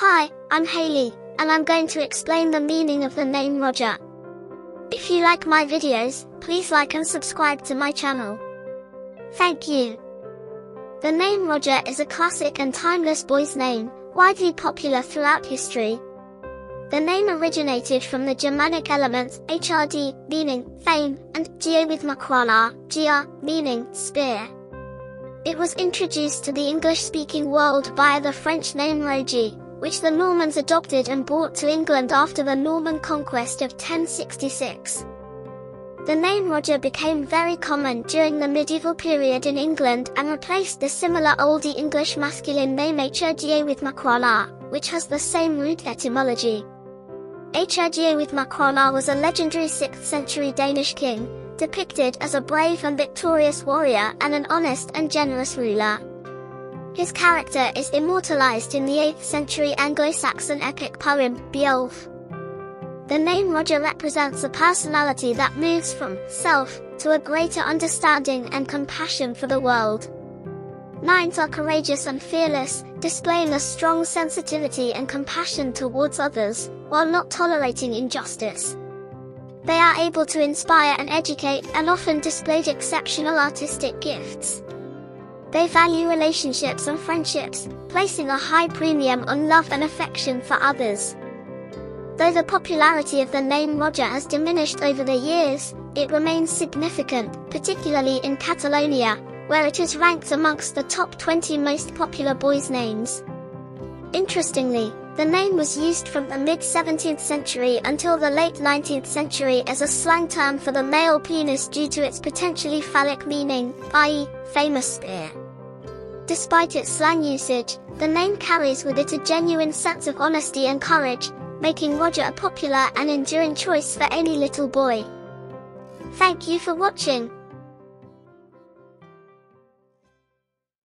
Hi, I'm Haley, and I'm going to explain the meaning of the name Roger. If you like my videos, please like and subscribe to my channel. Thank you. The name Roger is a classic and timeless boy's name, widely popular throughout history. The name originated from the Germanic elements HRD, meaning fame, and Geo with Gia, meaning spear. It was introduced to the English-speaking world via the French name Roger, which the Normans adopted and brought to England after the Norman conquest of 1066. The name Roger became very common during the medieval period in England and replaced the similar Oldie English masculine name HRGA with Makrala, which has the same root etymology. HRGA with Makrala was a legendary 6th century Danish king, depicted as a brave and victorious warrior and an honest and generous ruler. His character is immortalized in the 8th century Anglo-Saxon epic poem, Beowulf. The name Roger represents a personality that moves from self to a greater understanding and compassion for the world. Nines are courageous and fearless, displaying a strong sensitivity and compassion towards others, while not tolerating injustice. They are able to inspire and educate and often displayed exceptional artistic gifts. They value relationships and friendships, placing a high premium on love and affection for others. Though the popularity of the name Roger has diminished over the years, it remains significant, particularly in Catalonia, where it is ranked amongst the top 20 most popular boys' names. Interestingly, the name was used from the mid-17th century until the late 19th century as a slang term for the male penis due to its potentially phallic meaning, i.e., famous spear. Despite its slang usage, the name carries with it a genuine sense of honesty and courage, making Roger a popular and enduring choice for any little boy. Thank you for watching.